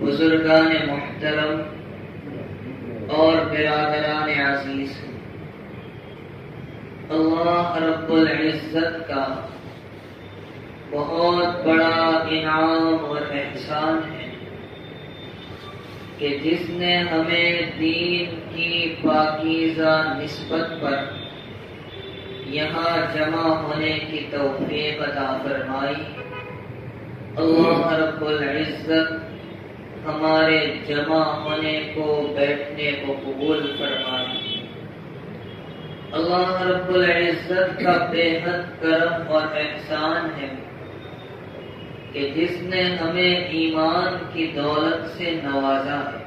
बुजुर्गान मोहतरम और बिरादरान अजीज अल्लाह रब्बुल इज़्ज़त का बहुत बड़ा इनाम और एहसान है कि जिसने हमें दीन की पाकीज़ा निस्बत पर यहाँ जमा होने की तौफीक अता फरमाई। अल्लाह रब्बुल इज़्ज़त हमारे जमा होने को बैठने को कबूल फरमाए। अल्लाह रब्बुल इज़्ज़त का बेहद करम और एहसान है कि जिसने हमें ईमान की दौलत से नवाजा है।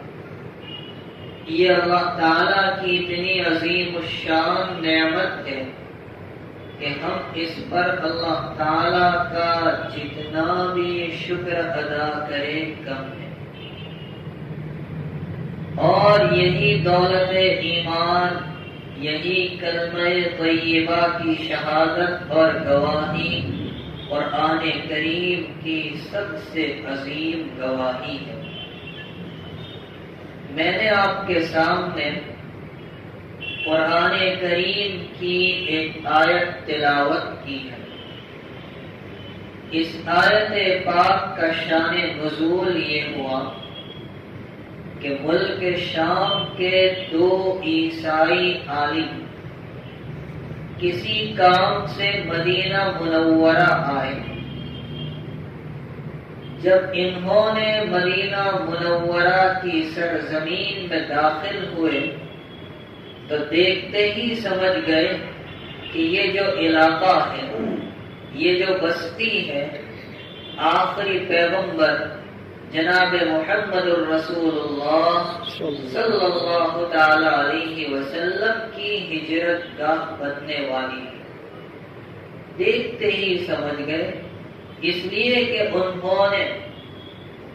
ये अल्लाह ताला की इतनी अजीम शान नेमत है कि हम इस पर अल्लाह ताला का जितना भी शुक्र अदा करें कम है। और यही दौलत ईमान यही कलम तय्यबा की शहादत और गवाही और आने करीम की सबसे अजीम गवाही है। मैंने आपके सामने कुरान करीम की एक आयत तिलावत की है। इस आयत पाक का शान नजूल ये हुआ कि मुल्क शाम के दो ईसाई आलिम किसी काम से मदीना मुनव्वरा आए। जब इन्होंने मदीना मुनव्वरा की सरजमीन में दाखिल हुए तो देखते ही समझ गए कि ये जो इलाका है, ये जो बस्ती है, आखिरी पैगंबर जनाब मोहम्मद की हिजरत गाह बनने वाली देखते ही समझ गए, इसलिए कि उन्होंने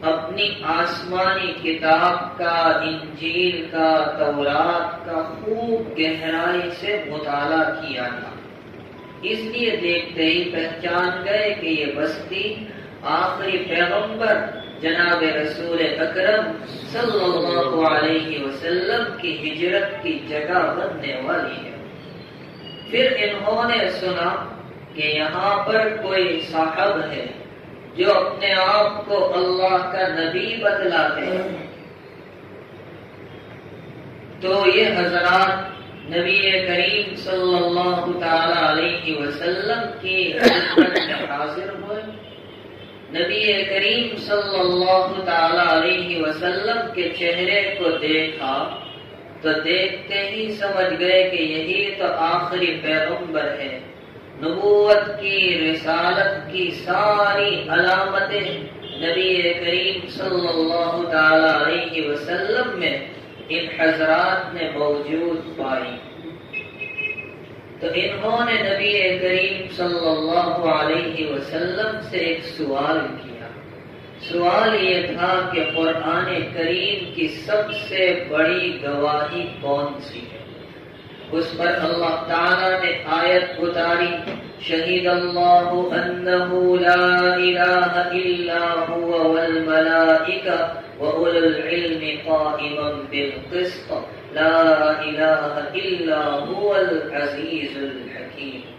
अपनी आसमानी किताब का, इंजील का, तौरात का खूब गहराई से मुताला किया था। इसलिए देखते ही पहचान गए कि ये बस्ती आखिरी पैगंबर जनाब रसूल अकरम सल्लल्लाहु अलैहि वसल्लम की हिजरत की जगह बनने वाली है। फिर इन्होंने सुना कि यहाँ पर कोई साहब है जो अपने आप को अल्लाह का नबी बतलाते हैं। तो ये हजरात नबी करीम सल्लल्लाहु अलैहि वसल्लम की हाजिर हुए। नबी करीम सल्लल्लाहु अलैहि वसल्लम के चेहरे को देखा तो देखते ही समझ गए कि यही तो आखिरी पैगंबर है। नबूवत की, रिसालत की सारी अलामतें नबी करीम सल्लल्लाहु अलैहि वसल्लम में इन हजरात ने मौजूद पाई। तो इन्होंने नबी करीम सल्लल्लाहु अलैहि वसल्लम से एक सवाल किया। सवाल ये था कि कुरान करीम की सबसे बड़ी गवाही कौन सी है? उस पर अल्लाह ताला ने आयत उतारी, शहीद अल्लाह अन्नहु ला इलाहा इल्ला हुवा वल मलाइका व उलुल इल्मी काइमन बिल क़िस्त। इलाहा इल्ला हुवल अजीजुल हकीम।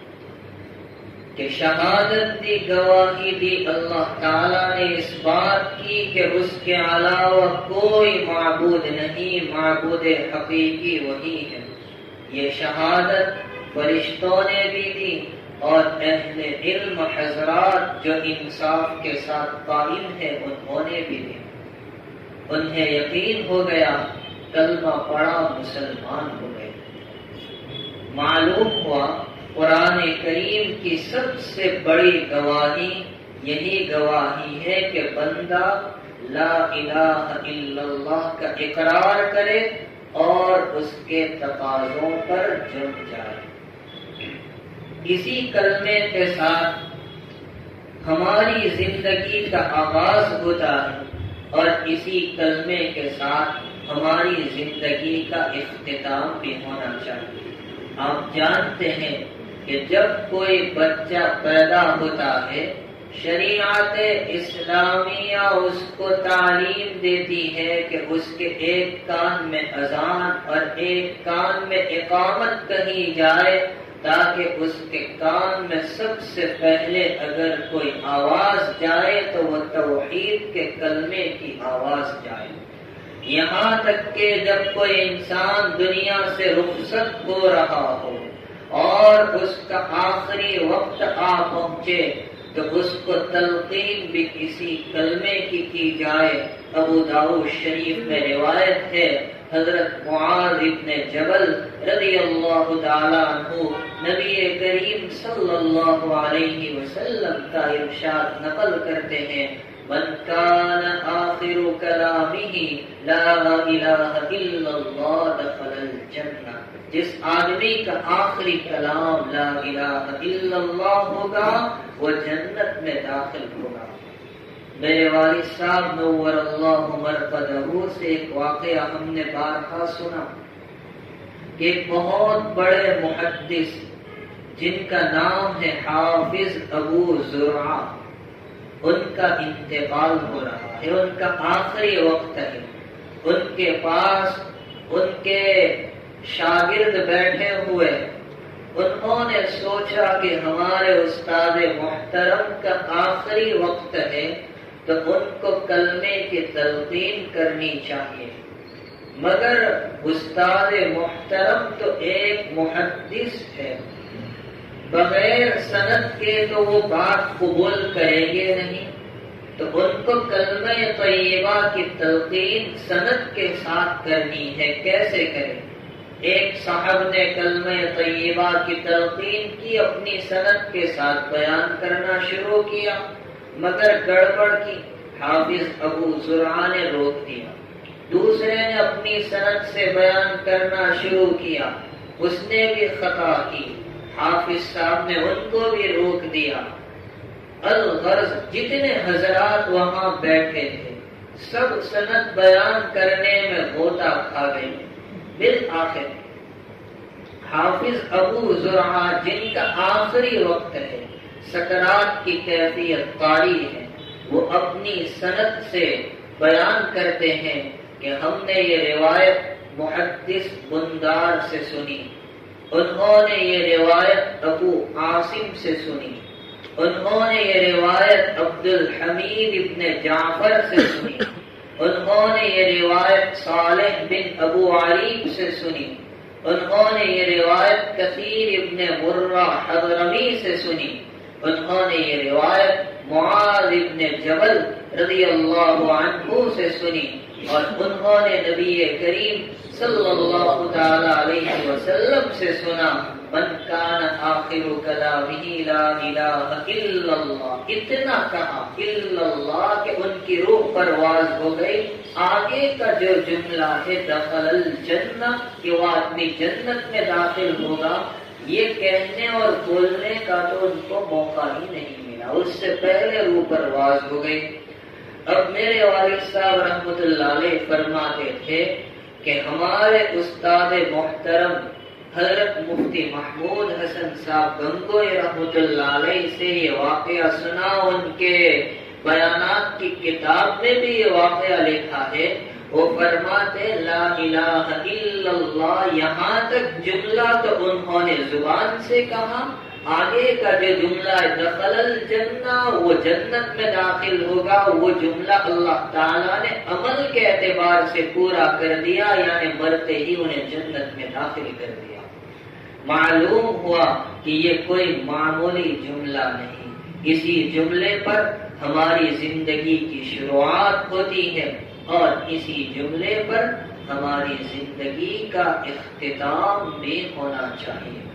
कि शहादत दी गवाही दी अल्लाह ताला ने इस बात की कि उसके अलावा कोई मबूद नहीं, मबूद हकीकी वही है। ये शहादत फरिश्तों ने भी दी और अहले इल्म हजरात जो इंसाफ के साथ कायम है, उन्होंने भी दी। उन्हें यकीन हो गया कलमा पड़ा मुसलमान हो गए। मालूम हुआ कुरान करीम की सबसे बड़ी गवाही यही गवाही है कि बंदा ला इलाहा इल्लल्लाह का इकरार करे और उसके तकाजों पर जम जाए। इसी कलमे के साथ हमारी ज़िंदगी का आगाज़ होता है और इसी कलमे के साथ हमारी ज़िंदगी का इख्तिताम भी होना चाहिए। आप जानते हैं कि जब कोई बच्चा पैदा होता है, शरीआत इस्लामिया उसको तालीम देती है कि उसके एक कान में अजान और एक कान में इकामत कही जाए, ताकि उसके कान में सबसे पहले अगर कोई आवाज़ जाए तो वह तोहीद के कलमे की आवाज़ जाए। यहाँ तक के जब कोई इंसान दुनिया से रुखसत हो रहा हो और उसका आखिरी वक्त आ पहुँचे तो उसको तलकीन भी किसी कलमे की की जाए। अबू दाऊद शरीफ में रिवायत है, हज़रत इब्ने जबल अल्लाह नबी करीम सल्लल्लाहु अलैहि वसल्लम का इरशाद नकल करते हैं। मन कान आखिरु कलामिही ला इलाहा इल्लल्लाह दखलल जन्नह जिस आदमी का आखिरी कलाम ला इलाहा इल्लल्लाह होगा वो जन्नत में दाखिल होगा मेरे वालिद साहब नवर अल्लाह से एक वाकया हमने बारहा सुना कि बहुत बड़े मुहद्दिस जिनका नाम है हाफिज अबू जुरा उनका इंतकाल हो रहा है, उनका आखिरी वक्त है। उनके पास, उनके शागिर्द बैठे हुए, उन्होंने सोचा कि हमारे उस्ताद मोहतरम का आखिरी वक्त है तो उनको कलमे की तलकीन करनी चाहिए। मगर उस्ताद मोहतरम तो एक मुहदस है। बगैर सनत के तो वो बात कबूल करेंगे नहीं। तो उनको कलम तयबा की तलकीन सनत के साथ करनी है। कैसे करें? एक साहब ने कलम तयबा की तलकीन की, अपनी सनत के साथ बयान करना शुरू किया, मगर गड़बड़ की। हाफिज अबू जुरा ने रोक दिया। दूसरे ने अपनी सनत से बयान करना शुरू किया। उसने भी खता की। हाफिज साहब ने उनको भी रोक दिया। अल गर्ज, जितने हजरात वहाँ बैठे थे, सब सनत बयान करने में गोता खा गई। बिल आखिर, हाफिज अबू जुरा जिनका आखिरी वक्त है, सकरात की कैफियत तारी है, वो अपनी सनत से बयान करते हैं कि हमने ये रिवायत मुहद्दिस बुंदार से सुनी। उन्होंने ये रिवायत अबू आसिम से सुनी। उन्होंने ये रिवायत अब्दुल हमीद इब्ने जाफ़र से सुनी। उन्होंने ये रिवायत सालेह बिन अबू आरीब से सुनी। उन्होंने ये रिवायत कसीर इब्ने मुर्रा हजरमी से सुनी। उन्होंने ये रिवायत मुआज इब्ने जबल रज़ी अल्लाह से सुनी। और उन्होंने नबी करीम सल्लल्लाहु अलैहि वसल्लम से सुना, मन कान आखिरु कलामिही ला इलाहा इल्लल्लाह। इतना कहा, इल्लल्लाह के उनकी रूह परवाज हो गई। आगे का जो जुमला है दखल जन्नत कि वो आदमी जन्नत में दाखिल होगा, ये कहने और बोलने का तो उनको मौका ही नहीं मिला। उससे पहले रूह परवाज हो गई। अब मेरे वालिद साहब रहमत फरमाते थे कि हमारे उस्ताद मोहतरम हज़रत मुफ्ती महमूद हसन साहब गंगोई रहमत से ये वाकया सुना उनके बयान की किताब में भी ये वाकया लिखा है। वो फरमाते, ला इलाहा इल्लल्लाह, यहाँ तक जुमला तो उन्होंने ज़ुबान से कहा आगे का जो जुमला दखल जन्ना, वो जन्नत में दाखिल होगा। वो जुमला अल्लाह ताला ने अमल के एतबार से पूरा कर दिया, यानी मरते ही उन्हें जन्नत में दाखिल कर दिया। मालूम हुआ कि ये कोई मामूली जुमला नहीं। इसी जुमले पर हमारी ज़िंदगी की शुरुआत होती है और इसी जुमले पर हमारी ज़िंदगी का इख्तिताम भी होना चाहिए।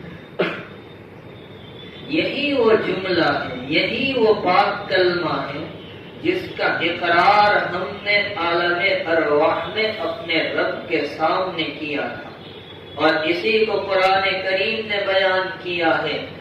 यही वो जुमला है यही वो पाक कलमा है जिसका इकरार हमने आलम अरवाह में अपने रब के सामने किया था और इसी को कुरान करीम ने बयान किया है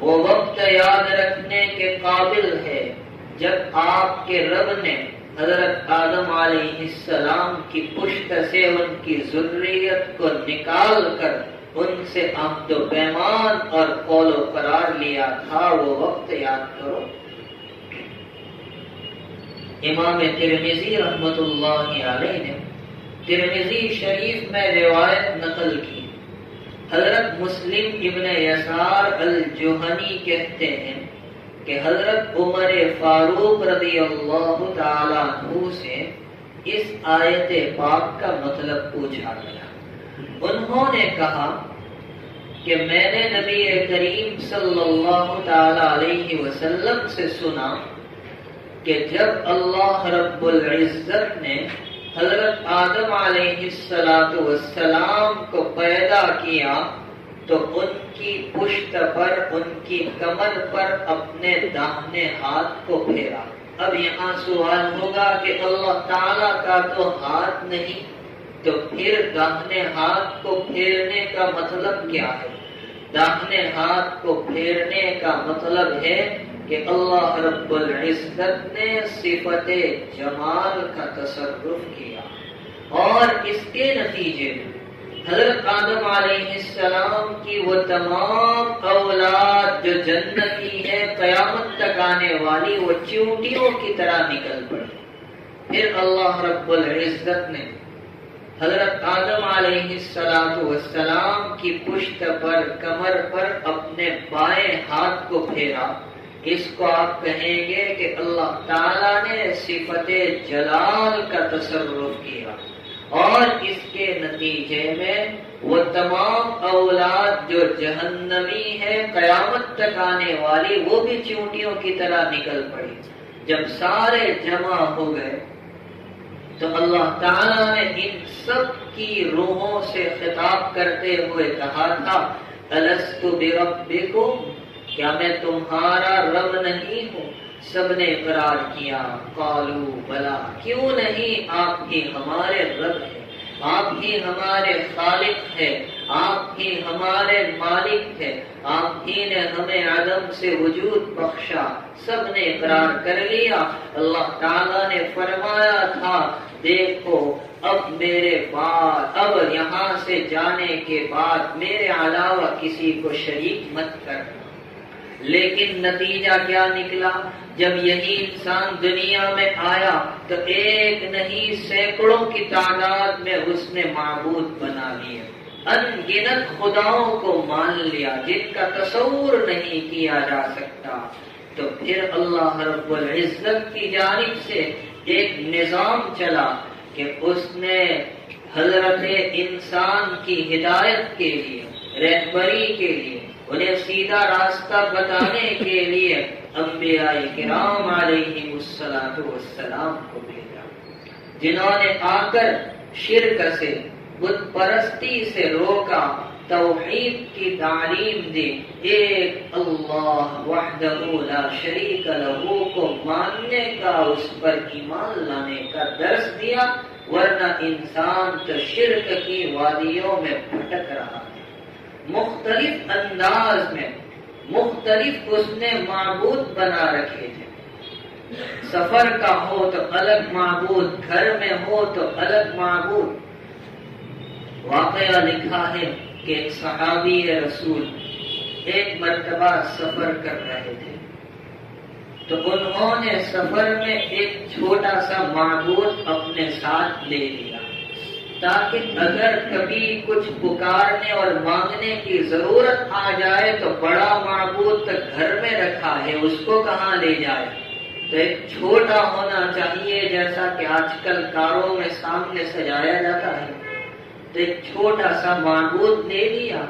वो वक्त याद रखने के काबिल है, जब आपके रब ने हज़रत आदम सलाम की पुष्ट से उनकी जरूरियत को निकाल कर उनसे तो पैमान और कौलो करार लिया था, वो वक्त याद करो। इमाम तिरमिजी रहमत ने तिरमिजी शरीफ में रिवायत नकल की। हज़रत मुस्लिम इबन यसार अल जोहनी कहते हैं कि हज़रत उमर फारूक रदी अल्लाह से इस आयत पाक का मतलब पूछा गया। उन्होंने कहा कि मैंने नबी करीम सल्लल्लाहु अलैहि वसल्लम से सुना कि जब अल्लाह रब्बुल इज़्ज़त ने हज़रत आदम सलाम को पैदा किया तो उनकी पुष्ट पर, उनकी कमर पर अपने दाहने हाथ को फेरा। अब यहाँ सवाल होगा कि अल्लाह ताला का तो हाथ नहीं तो फिर दाहिने हाथ को फेरने का मतलब क्या है? दाहिने हाथ को फेरने का मतलब है कि अल्लाह रब्बुल इज़्ज़त ने सिफत जमाल का तसरुफ किया। और इसके नतीजे में हज़रत आदम सलाम की वो तमाम औलाद जो जन्नती है, कयामत तक आने वाली वो चूटियों की तरह निकल पड़ी। फिर अल्लाह रब्बुल इज़्ज़त ने हज़रत आदम सलाम की पुष्ट पर, कमर पर अपने बाएँ हाथ को फेरा। इसको आप कहेंगे कि अल्लाह ताला ने सिफत जलाल का तसरुफ किया। और इसके नतीजे में वो तमाम औलाद जो जहन्नमी है, कयामत तक आने वाली, वो भी चूंटियों की तरह निकल पड़ी। जब सारे जमा हो गए तो अल्लाह ताला ने इन सब की रूहों से खिताब करते हुए कहा था, अलस्तु बिरब्बिकुम क्या मैं तुम्हारा रब नहीं हूँ? सबने करार किया। कालू बला, क्यों नहीं? आप ही हमारे रब है। आप ही हमारे खालिक है। आप ही हमारे मालिक है। आप ही ने हमें आदम से वजूद बख्शा। सबने करार कर लिया। अल्लाह ताला ने फरमाया था, देखो, अब मेरे बाद, अब यहाँ से जाने के बाद मेरे अलावा किसी को शरीक मत करना। लेकिन नतीजा क्या निकला? जब यही इंसान दुनिया में आया तो एक नहीं, सैकड़ों की तादाद में उसने माबूद बना लिया। अनगिनत खुदाओं को मान लिया, जिनका तस्वूर नहीं किया जा सकता। तो फिर अल्लाह इज़्ज़त की जानिब से एक निज़ाम चला कि उसने हज़रत इंसान की हिदायत के लिए, रहबरी के लिए उन्हें सीधा रास्ता बताने के लिए अम्बिया सलाम को भेजा। जिन्होंने आकर शिरक से बुत परस्ती से रोका, तोहीद की तालीम दी। एक अल्लाह शरीक लहू को मानने का उस पर ईमान लाने का दर्श दिया, वरना इंसान तो शिरक की वादियों में भटक रहा। मुख्तलिफ़ अंदाज में, मुख्तलिफ़ उसने मबूद बना रखे थे। सफ़र का हो तो अलग महबूद घर में हो तो अलग महबूद वाकया लिखा है कि एक सहाबी रसूल, एक मरतबा सफ़र कर रहे थे। तो उन्होंने सफ़र में एक छोटा सा महबूद अपने साथ ले लिया। ताकि अगर कभी कुछ पुकारने और मांगने की ज़रूरत आ जाए तो बड़ा महबूद तक घर में रखा है, उसको कहाँ ले जाए? तो एक छोटा होना चाहिए जैसा कि आजकल कारों में सामने सजाया जाता है। तो एक छोटा सा महबूद ले लिया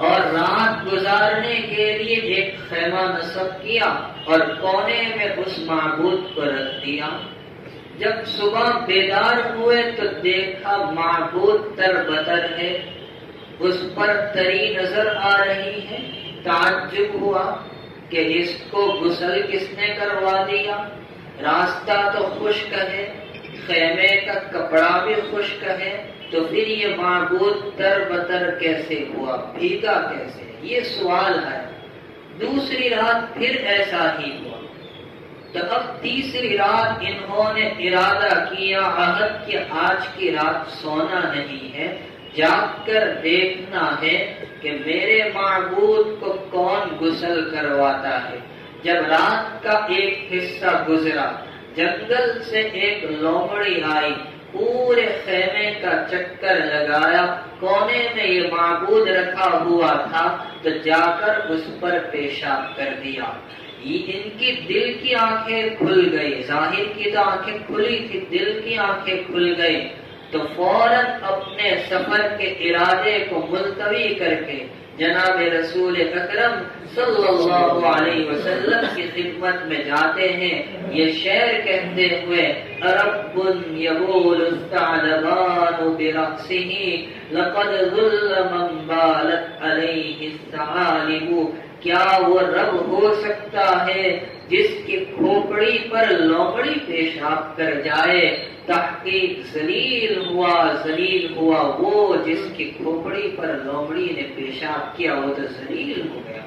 और रात गुजारने के लिए एक खेमा नसब किया और कोने में उस महबूद को रख दिया। जब सुबह बेदार हुए तो देखा महबूद तर बतर है। उस पर तरी नज़र आ रही है। ताज्जुब हुआ कि इसको गुसल किसने करवा दिया? रास्ता तो खुश्क है, खेमे का कपड़ा भी खुश्क है तो फिर ये महबूद तर बतर कैसे हुआ? भीगा कैसे? ये सवाल है। दूसरी रात फिर ऐसा ही हुआ। अब तीसरी रात इन्होंने इरादा किया अहद कि आज की रात सोना नहीं है जाकर देखना है कि मेरे महबूद को कौन गुसल करवाता है। जब रात का एक हिस्सा गुजरा, जंगल से एक लोमड़ी आई पूरे खेमे का चक्कर लगाया। कोने में ये महबूद रखा हुआ था तो जाकर उस पर पेशाब कर दिया। इनकी दिल की आँखें खुल गई। ज़ाहिर की तो आँखें खुली थी, दिल की आँखें खुल गई। तो फ़ौरन अपने सफ़र के इरादे को मुलतवी करके जनाब रसूल अकरम सल्लल्लाहु अलैहि वसल्लम की खिदमत में जाते हैं। ये शेर कहते हुए अरबुन यबूल बिरक्सिही लक़द बालत अलैहि क्या वो रब हो सकता है? जिसकी खोपड़ी पर लोमड़ी पेशाब कर जाए तहकीक जलील हुआ जलील हुआ वो जिसकी खोपड़ी पर लोमड़ी ने पेशाब किया, वो तो जलील हो गया।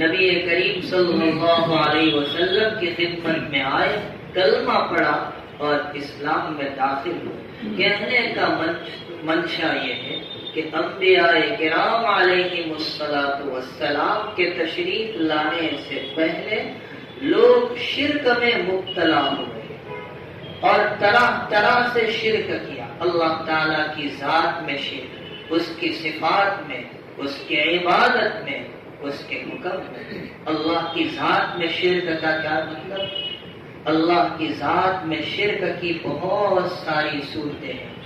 नबी करीम सल्लल्लाहु अलैहि वसल्लम की खिदमत में आए, कलमा पढ़ा और इस्लाम में दाखिल हुए। कहने का मंशा ये है कि अम्बिया कराम वसलाम के तशरीफ़ लाने से पहले लोग शिरक में मुबतला हो गए और तरह तरह से शिरक किया। अल्लाह ताला की जात में शिरक, उसकी सिफात में, उसके इबादत में, उसके हुक्म में। अल्लाह की जात में शिरक का क्या मतलब? अल्लाह की जात में शिरक की बहुत सारी सूरतें हैं।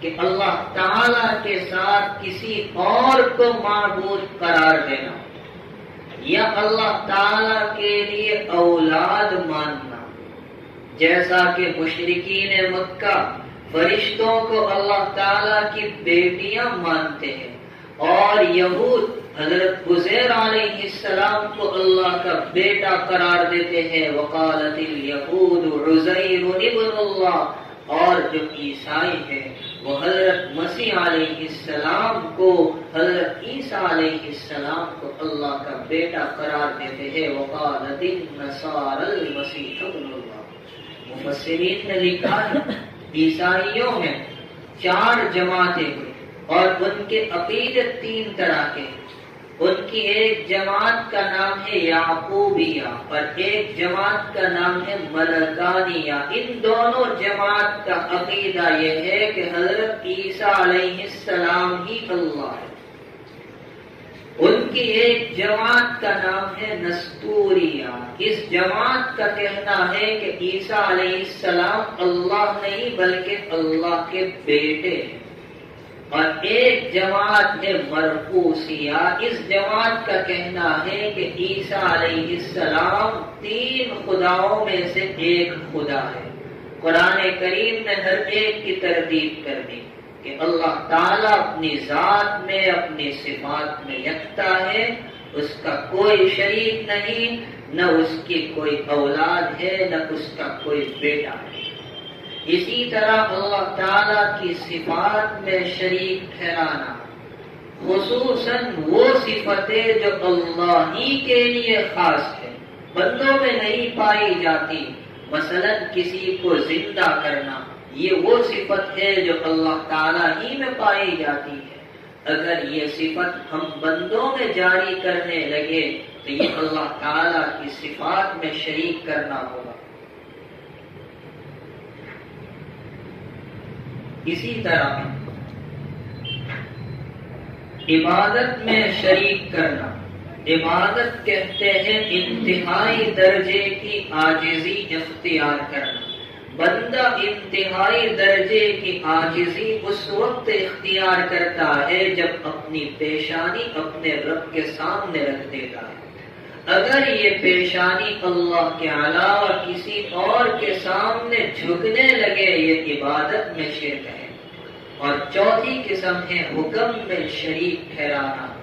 कि अल्लाह ताला के साथ किसी और को मबूद करार देना। या अल्लाह ताला के लिए औलाद मानना। जैसा कि मुशरकी ने मक्का फरिश्तों को अल्लाह ताला की बेटियाँ मानते हैं, और यहूद हज़रत गुजैर सलाम को अल्लाह का बेटा करार देते हैं। वकालत यहूद और जो ईसाई है वो हज़रत मसीह सलाम को, हज़रत ईसा सलाम को अल्लाह का बेटा करार देते हैं। मुफसरीन ने लिखा ईसाइयों में चार जमाते और उनके अकीदत तीन तरह के उनकी एक जमात का नाम है याकूबिया, और एक जमात का नाम है मलकानिया। इन दोनों जमात का अकीदा यह है कि हज़रत ईसा ही अल्लाह है। उनकी एक जमात का नाम है नस्तूरिया। इस जमात का कहना है कि ईसा सलाम अल्लाह नहीं, बल्कि अल्लाह के बेटे हैं। और एक जमात है मरफूसिया इस जमात का कहना है कि ईसा सलाम तीन खुदाओं में से एक खुदा है। कुरान करीम ने हर एक की तरदीब कर दी कि अल्लाह ताला अपनी जात में, अपनी सिफात में यकता है। उसका कोई शरीक नहीं, न उसकी कोई औलाद है, न उसका कोई बेटा है। इसी तरह अल्लाह ताला की सिफात में शरीक ठहराना। खसूसन वो सिफतें जो अल्लाह ही के लिए खास है, बंदों में नहीं पाई जाती। मसलन किसी को ज़िंदा करना, ये वो सिफत है जो अल्लाह ताला ही में पाई जाती है। अगर ये सिफत हम बंदों में जारी करने लगे तो ये अल्लाह ताला की सिफात में शरीक करना होगा। इसी तरह इबादत में शरीक करना। इबादत कहते हैं इंतहाई दर्जे की आजिजी इख्तियार करना। बंदा इंतहाई दर्जे की आजिजी उस वक्त इख्तियार करता है जब अपनी पेशानी अपने रब के सामने रख देता है। अगर ये पेशानी अल्लाह के अलावा किसी और के सामने झुकने लगे, ये इबादत में शिरक है। और चौथी किस्म है हुक्म में शरीक ठहराना,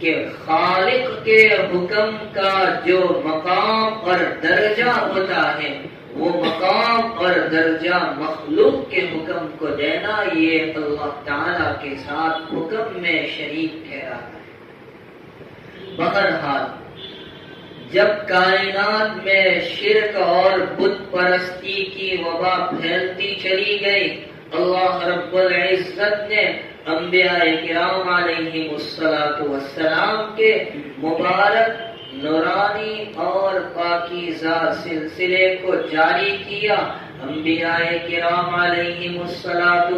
कि खालिक के हुक्म का जो मकाम और दर्जा होता है, वो मकाम और दर्जा मखलूक के हुक्म को देना, ये अल्लाह ताला के साथ हुक्म में शरीक ठहरा है। बहरहाल जब कायनात में शिरक और बुत परस्ती की वबा फैलती चली गई, अल्लाह रब्बुल इज़्ज़त ने अम्बिया के मुबारक नूरानी और पाकिजा सिलसिले को जारी किया। अम्बिया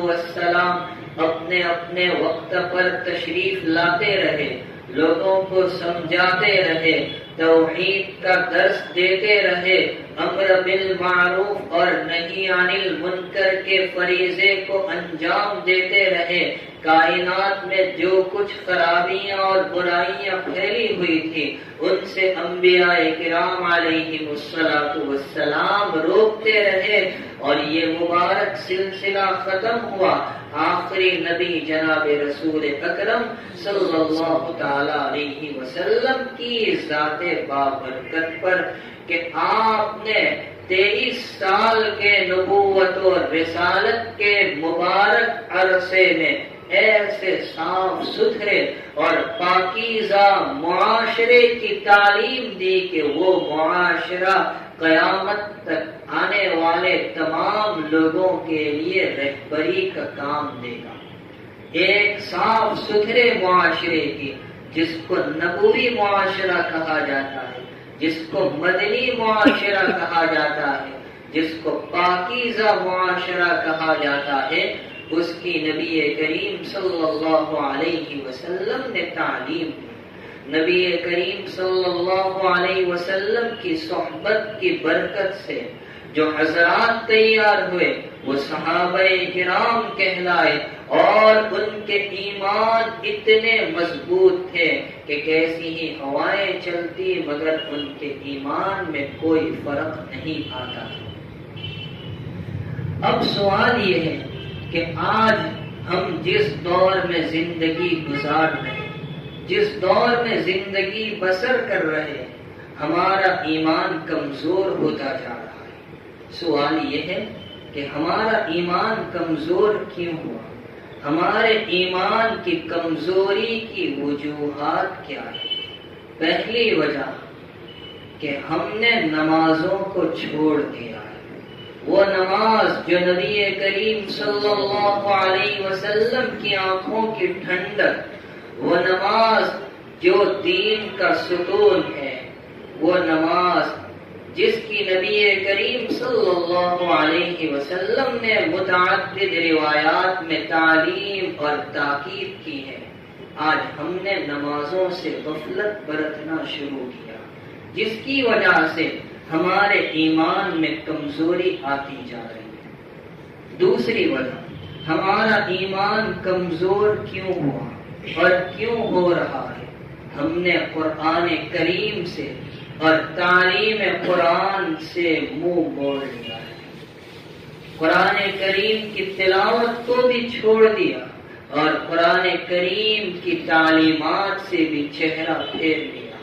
वसलाम अपने अपने वक्त पर तशरीफ़ लाते रहे, लोगों को समझाते रहे तोहीद का दर्श देते रहे। अमर बिल मारूफ और नहीं अनिल मुनकर के फरीजे को अंजाम देते रहे। कायनात में जो कुछ खराबियाँ और बुराइयाँ फैली हुई थी, उनसे अम्बिया किराम वसलाम रोकते रहे और ये मुबारक सिलसिला खत्म हुआ। आखिरी नबी जनाब रसूल अकरम सल्लल्लाहु अलैहि वसल्लम की जाते बाबरकत पर कि आपने तेईस साल के नबूवत और रिसालत के मुबारक अरसे में ऐसे साफ़ सुथरे और पाकिजा मुआशरे की तालीम दी कि वो मुआशरा कयामत तक आने वाले तमाम लोगों के लिए रहबरी का काम देगा। एक साफ़ सुथरे मुआशरे की, जिसको नबूवी मुआशरा कहा जाता है, जिसको मदनी मुआशरा कहा जाता है, जिसको पाकिजा मुआशरा कहा जाता है, उसकी नबी करीम सल्लल्लाहु अलैहि वसल्लम ने तालीम नबी करीम सल्लल्लाहु अलैहि वसल्लम की सोहबत की बरकत से जो हजरात तैयार हुए, वो सहाबाम कहलाए और उनके ईमान इतने मज़बूत थे कि कैसी ही हवाएँ चलती, मगर उनके ईमान में कोई फ़र्क नहीं आता। अब सवाल ये है कि आज हम जिस दौर में ज़िंदगी गुजार रहे हैं, जिस दौर में ज़िंदगी बसर कर रहे हमारा ईमान कमज़ोर होता जा रहा है। सवाल यह है कि हमारा ईमान कमज़ोर क्यों हुआ? हमारे ईमान की कमज़ोरी की वजूहत क्या है? पहली वजह कि हमने नमाजों को छोड़ दिया वो नमाज़ जो नबी करीम सल्लल्लाहु अलैहि वसल्लम की आँखों की ठंडक, वो नमाज़ जो दीन का सुतून है, वो नमाज़ जिसकी नबी करीम वसल्लम ने मुतअद्दिद रिवायात में तालीम और ताकीद की है। आज हमने नमाजों से गफलत बरतना शुरू किया, जिसकी वजह से हमारे ईमान में कमज़ोरी आती जा रही है। दूसरी वजह, हमारा ईमान कमज़ोर क्यों हुआ और क्यों हो रहा है? हमने कुरान करीम से और तालीम कुरान से मुँह मोड़ कुरान करीम की तिलावत को भी छोड़ दिया और कुरान करीम की तालीमात से भी चेहरा फेर लिया।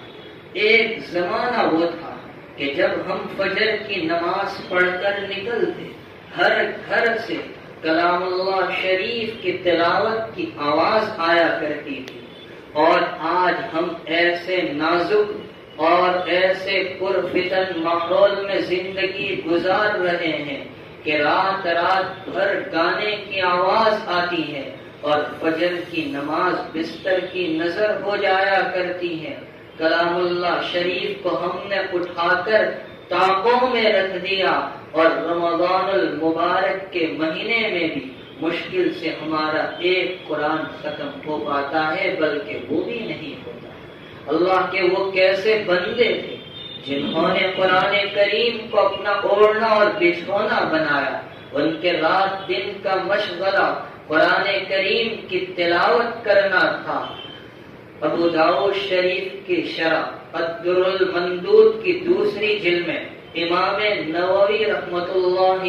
एक जमाना वो था कि जब हम फजर की नमाज़ पढ़कर निकलते, हर घर से कलाम शरीफ की तिलावत की आवाज़ आया करती थी। और आज हम ऐसे नाजुक और ऐसे पुरफितन माहौल में ज़िंदगी गुजार रहे हैं कि रात रात भर गाने की आवाज़ आती है और फजर की नमाज़ बिस्तर की नज़र हो जाया करती है। कलामुल्ला शरीफ को हमने उठाकर ताकों में रख दिया और रमजानुल मुबारक के महीने में भी मुश्किल से हमारा एक कुरान खत्म हो पाता है, बल्कि वो भी नहीं होता। अल्लाह के वो कैसे बंदे थे जिन्होंने कुरान करीम को अपना ओढ़ना और बिछोना बनाया। उनके रात दिन का मशगला कुरान करीम की तिलावत करना था। अबू दाऊद शरीफ की शराब अब्दुल मंदूद की दूसरी जिल में, इमाम नववी रहमतुल्लाह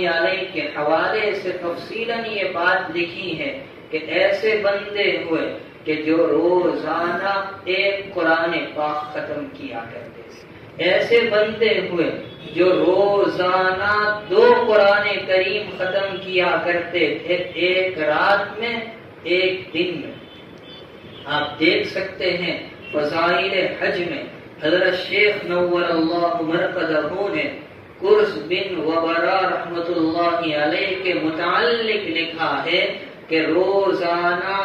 के हवाले से तफसीलन ये बात लिखी है कि ऐसे बंदे हुए कि जो रोज़ाना एक कुरान पाक खत्म किया करते ऐसे बंदे हुए जो रोज़ाना दो कुरान करीम खत्म किया करते थे, एक रात में, एक दिन में। आप देख सकते हैं, फजाइल हज में हज़रत शेख नवर अल्लाह ने कुर्स बिन वबरा रहमतुल्लाह के मुतालिक लिखा है कि रोज़ाना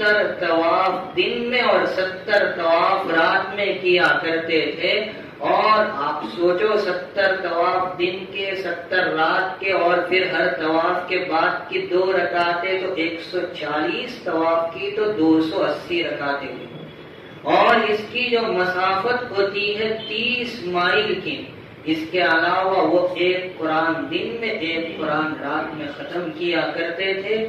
तवाफ दिन में और सत्तर तवाफ रात में किया करते थे। और आप सोचो, सत्तर तवाफ दिन के, सत्तर रात के और फिर हर तवाफ के बाद की दो रकाते तो 140 तवाफ की तो 280 रकाते हुई और इसकी जो मसाफत होती है तीस माइल की, इसके अलावा वो एक कुरान दिन में, एक कुरान रात में खत्म किया करते थे।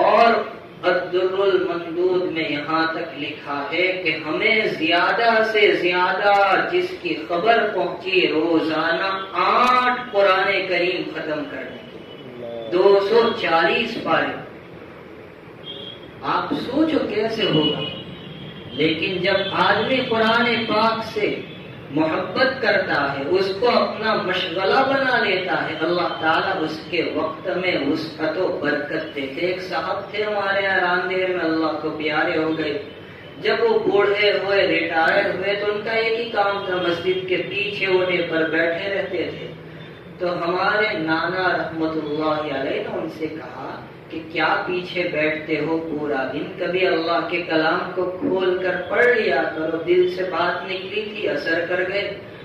और अब्दुल में यहाँ तक लिखा है कि हमें ज़्यादा से ज़्यादा जिसकी खबर पहुँची रोज़ाना आठ पुराने करीम खत्म करने की दो सौ चालीस पारे। आप सोचो कैसे होगा। लेकिन जब आदमी कुरान पाक से मोहब्बत करता है, उसको अपना मशगला बना लेता है। अल्लाह ताला उसके वक्त में उसका तो बरकत देते एक साहब थे हमारे यहाँ रामदेव में, अल्लाह को प्यारे हो गए। जब वो बूढ़े हुए रिटायर हुए तो उनका एक ही काम था, मस्जिद के पीछे होने पर बैठे रहते थे। तो हमारे नाना रहमतुल्लाह ने उनसे कहा कि क्या पीछे बैठते हो पूरा दिन? कभी अल्लाह के कलाम को खोल कर पढ़ लिया करो, दिल से बात निकली थी असर कर गए।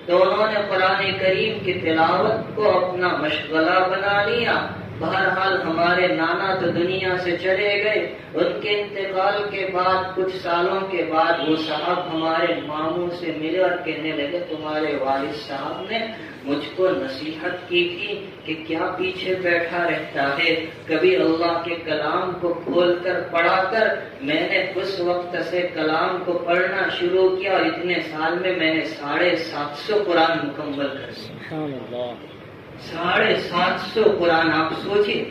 दोनों ने कुरान करीम की तिलावत को अपना मशगला बना लिया। बहरहाल हमारे नाना तो दुनिया से चले गए। उनके इंतकाल के बाद, कुछ सालों के बाद वो साहब हमारे मामू से मिले और कहने लगे, तुम्हारे वालिद साहब ने मुझको नसीहत की थी कि क्या पीछे बैठा रहता है। कभी अल्लाह के कलाम को खोलकर पढ़ाकर मैंने उस वक्त से कलाम को पढ़ना शुरू किया और इतने साल में मैंने साढ़े सात सौ कुरान मुकम्मल कर साढ़े सात सौ कुरान आप सोचिए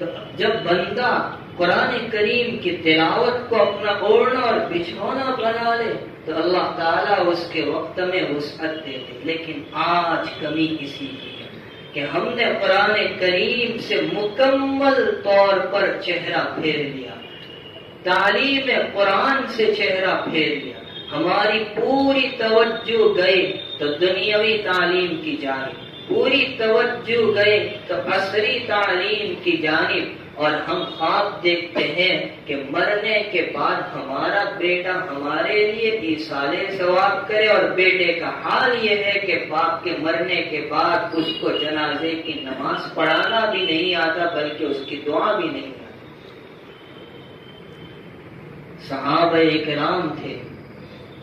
तो जब बंदा कुरान करीम की तिलावत को अपना ओढ़ना और बिछौना बना ले तो अल्लाह ताला उसके वक्त में वसअत देते लेकिन आज कमी इसी की है कि हमने कुरान करीम से मुकम्मल तौर पर चेहरा फेर लिया। तालीम कुरान से चेहरा फेर लिया। हमारी पूरी तवज्जो गए तो दुनियावी तालीम की जानिब। पूरी तवज्जो गए तो असरी तालीम की जानिब। और हम ख्वाब देखते हैं कि मरने के बाद हमारा बेटा हमारे लिए ईसाले सवाब करे और बेटे का हाल ये है कि बाप के मरने के बाद उसको जनाजे की नमाज़ पढ़ाना भी नहीं आता, बल्कि उसकी दुआ भी नहीं आती। साहब राम थे।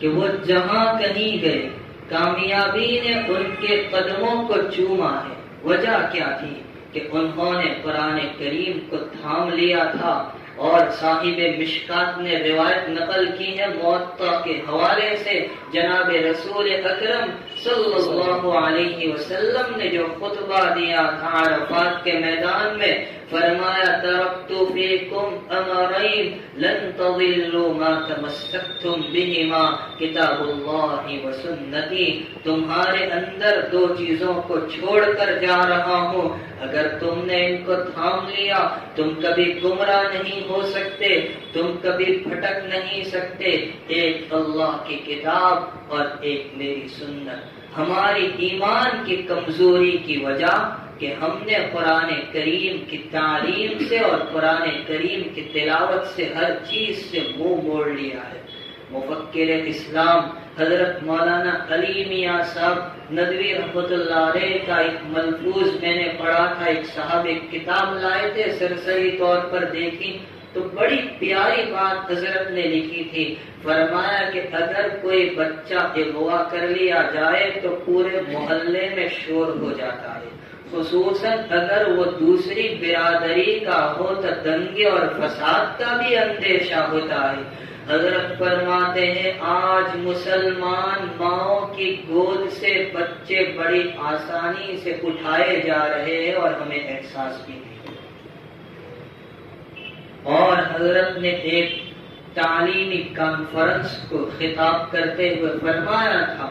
कि वो जहाँ कहीं गए, कामयाबी ने उनके कदमों को चूमा है वजह क्या थी? कि उन्होंने पुराने करीम को थाम लिया था और साहिब मिशकात ने रिवायत नकल की है मौत के हवाले से। जनाब रसूल अकरम सल्लल्लाहु अलैहि वसल्लम ने जो खुतबा दिया था अरफात के मैदान में, फरमाया, तरक्तु फीकुम अमरैन, लन तदिल्लु मा तमस्सकतुम बिहिमा किताबुल्लाहि व सुन्नती। तुम्हारे अंदर दो चीज़ों को छोड़कर जा रहा हूँ। अगर तुमने इनको थाम लिया, तुम कभी गुमराह नहीं हो सकते, तुम कभी भटक नहीं सकते। एक अल्लाह की किताब और एक मेरी सुन्नत। हमारी ईमान की कमज़ोरी की वजह कि हमने कुरान करीम की तालीम से और कुरान करीम की तिलावत से हर चीज़ से मुँह मोड़ लिया है। मुफक्र इस्लाम, हज़रत मौलाना अली मियाँ साहब, नदवी रहमत का एक मलफूज मैंने पढ़ा था, एक साहब एक किताब लाए थे, सरसरी तौर पर देखी तो बड़ी प्यारी बात हज़रत ने लिखी थी। फरमाया कि अगर कोई बच्चा अगवा कर लिया जाए तो पूरे मोहल्ले में शोर हो जाता है। खसूसन अगर वो दूसरी बिरादरी का हो तो दंगे और फसाद का भी अंदेशा होता है। हज़रत फरमाते हैं, आज मुसलमान माओ की गोद से बच्चे बड़ी आसानी से उठाए जा रहे हैं और हमें एहसास भी नहीं। और हज़रत ने एक तालीमी कॉन्फ्रेंस को खिताब करते हुए फरमाया था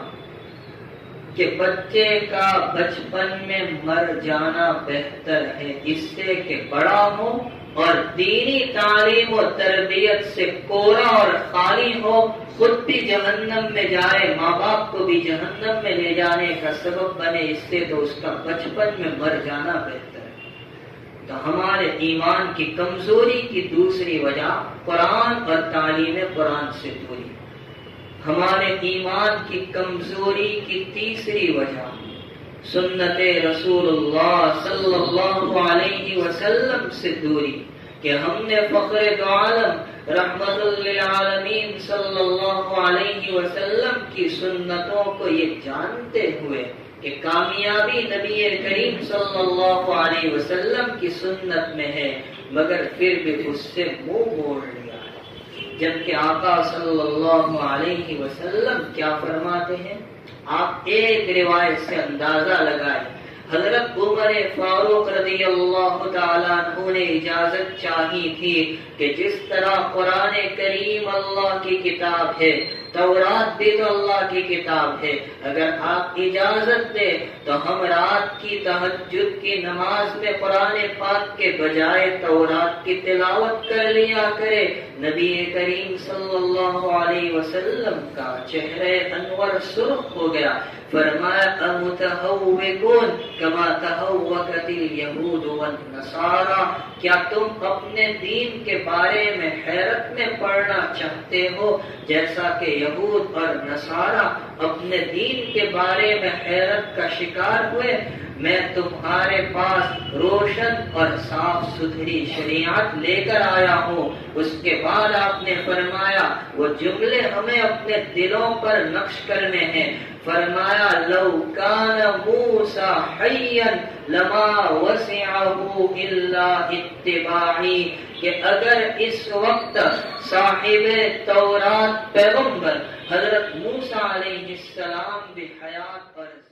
कि बच्चे का बचपन में मर जाना बेहतर है, इससे कि बड़ा हो और दीनी तालीम और तरबियत से कोरा और खाली हो, खुद भी जहन्नम में जाए माँ बाप को भी जहन्नम में ले जाने का सबब बने, इससे तो उसका बचपन में मर जाना बेहतर तो हमारे ईमान की कमज़ोरी की दूसरी वजह कुरान और तालीम कुरान से दूरी। हमारे ईमान की कमज़ोरी की तीसरी वजह सुन्नत वसल्लम से दूरी कि हमने फख्र आलम रहमतुल्लामीन सल्लल्लाहु अलैहि वसल्लम की सुन्नतों को ये जानते हुए कि कामयाबी नबी करीम सल्लल्लाहु अलैहि वसल्लम की सुन्नत में है, मगर फिर भी उससे मुँह मोड़ लिया जबकि आका सल्लल्लाहु अलैहि वसल्लम क्या फरमाते हैं? आप एक रिवायत से अंदाज़ा लगाए। हज़रत उमर फारूक रज़ी अल्लाह ने इजाज़त चाही थी कि जिस तरह कुरान करीम अल्लाह की किताब है तौरात भी तो अल्लाह की किताब है। अगर आप इजाज़त दे तो हम रात की तहजद की नमाज़ में कुरान पाक के बजाय तौरात की तिलावत कर लिया करे। नबी करीम सल्लल्लाहु अलैहि वसल्लम का चेहरे अनवर सुर्ख हो गया। फरमाया, अमुतहव्विकुन, कमा तहव्वकतिल यहूद वन नसारा क्या तुम अपने दीन के बारे में हैरत में पढ़ना चाहते हो? जैसा कि यहूद और नसारा अपने दीन के बारे में हैरत का शिकार हुए मैं तुम्हारे पास रोशन और साफ़ सुथरी शरियात लेकर आया हूँ। उसके बाद आपने फरमाया, वो जुमले हमें अपने दिलों पर नक्श करने हैं। फरमाया लौकान मूसा हयन लमा वसियाहू इल्ला कि अगर इस वक्त साहिब तौरात पैगंबर हज़रत मूसा भी हयात और